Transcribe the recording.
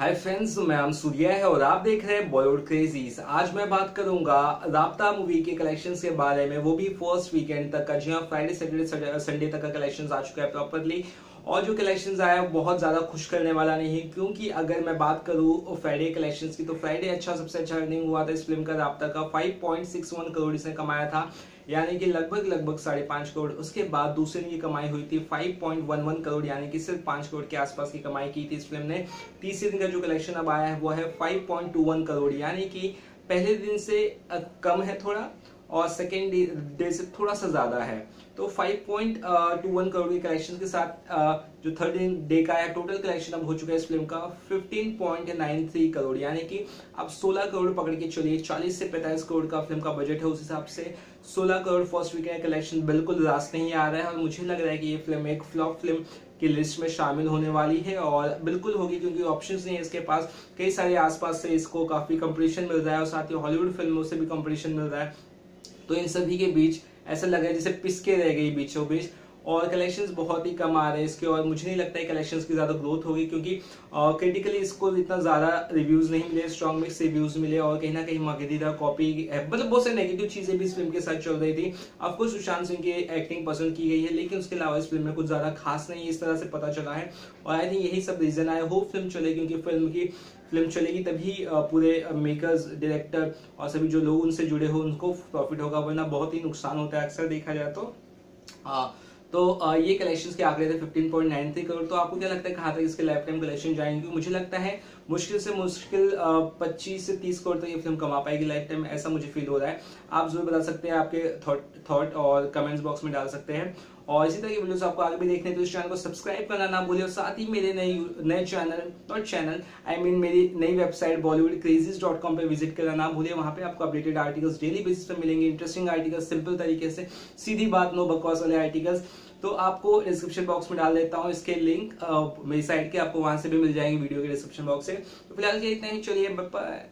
Hi friends मैं हम सूर्या है और आप देख रहे हैं बॉलीवुड क्रेजीज आज मैं बात करूँगा राबता मूवी के कलेक्शन के बारे में। वो भी फ़र्स्ट वीकेंड तक का, जी हाँ फ्राइडे सैटरडे संडे तक का कलेक्शन आ चुका है प्रॉपरली और जो कलेक्शन आया बहुत ज़्यादा खुश करने वाला नहीं है, क्योंकि अगर मैं बात करूँ फ्राइडे कलेक्शन की तो फ्राइडे अच्छा सबसे अच्छा अर्निंग हुआ था इस फ़िल्म का राबता का। 5.61 करोड़ इसने कमाया था, यानी कि लगभग लगभग साढ़े पाँच करोड़ उसके बाद दूसरे दिन की कमाई हुई थी 5.11 करोड़ यानी कि सिर्फ़ पाँच करोड़ के आसपास की कमाई की थी इस फ़िल्म ने। तीसरे दिन का जो कलेक्शन अब आया है, वो है 5.21 करोड़ यानी कि पहले दिन से कम है थोड़ा और सेकेंड डे से थोड़ा सा ज़्यादा है। तो 5.21 करोड़ के कलेक्शन के साथ जो थर्ड डे का है टोटल कलेक्शन अब हो चुका है इस फ़िल्म का 15.93 करोड़ यानी कि अब 16 करोड़ पकड़ के चलिए 40 से 45 करोड़ का फ़िल्म का बजट है उस हिसाब से। 16 करोड़ फ़र्स्ट वीकेंड कलेक्शन बिल्कुल रास नहीं आ रहा है और मुझे लग रहा है कि ये फ़िल्म एक फ्लॉप फ़िल्म की लिस्ट में शामिल होने वाली है और बिल्कुल होगी क्योंकि ऑप्शन नहीं है इसके पास। कई सारे आसपास से इसको काफ़ी कंपटीशन मिल रहा है और साथ ही हॉलीवुड फ़िल्मों से भी कंपटीशन मिल रहा है। तो इन सभी के बीच ऐसा लग रहा है जैसे पिसके रह गई बीचों बीच और कलेक्शंस बहुत ही कम आ रहे हैं इसके और मुझे नहीं लगता है कलेक्शंस की ज़्यादा ग्रोथ होगी क्योंकि क्रिटिकली इसको इतना ज़्यादा रिव्यूज़ नहीं मिले स्ट्रॉन्ग मिक्स रिव्यूज़ मिले और कहीं ना कहीं मगदीदा कॉपी मतलब बहुत सारी नेगेटिव चीज़ें भी इस फ़िल्म के साथ चल रही थी। अफकोर्स सुशांत सिंह की एक्टिंग पसंद की गई है लेकिन उसके अलावा इस फ़िल्म में कुछ ज़्यादा खास नहीं इस तरह से पता चला है। और आई थिंक यही सब रीजन आए होप फ़िल्म चले क्योंकि फ़िल्म की फ़िल्म चलेगी तभी पूरे मेकर्स डायरेक्टर और सभी जो लोग उनसे जुड़े हो उनको प्रॉफिट होगा वरना बहुत ही नुकसान होता है अक्सर देखा जाए तो। आ, तो ये कलेक्शंस के आंकड़े थे 15.93 करोड़ तो आपको क्या लगता है कहाँ तक इसके लाइफ टाइम कलेक्शन जाएँगे? मुझे लगता है मुश्किल से मुश्किल 25 से 30 करोड़ तक ये फ़िल्म कमा पाएगी लाइफ टाइम ऐसा मुझे फील हो रहा है। आप ज़रूर बता सकते हैं, आपके थॉट थॉट और कमेंट्स बॉक्स में डाल सकते हैं। और इसी तरह की वीडियोस आपको आगे भी देखने तो इस चैनल को सब्सक्राइब करना ना भूलिए और साथ ही मेरे नए नए channel not channel I mean मेरी नई website Bollywood crazies dot com पर विज़िट करना ना भूलिए वहाँ पे आपको अपडेटेड आर्टिकल्स डेली बेसिस पर मिलेंगे इंटरेस्टिंग आर्टिकल्स सिंपल तरीके से, सीधी बात नो बकवास वाले आर्टिकल्स तो आपको डिस्क्रिप्शन बॉक्स में डाल देता हूँ इसके लिंक मेरी साइट के, आपको वहाँ से भी मिल जाएँगे वीडियो के डिस्क्रिप्शन बॉक्स से। तो फ़िलहाल ये इतना ही, चलिए बाय